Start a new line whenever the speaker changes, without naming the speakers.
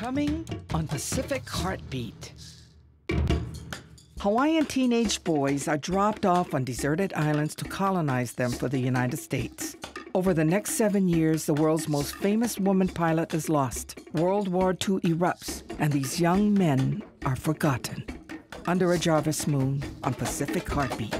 Coming on Pacific Heartbeat. Hawaiian teenage boys are dropped off on deserted islands to colonize them for the United States. Over the next seven years, the world's most famous woman pilot is lost. World War II erupts, and these young men are forgotten. Under a Jarvis moon on Pacific Heartbeat.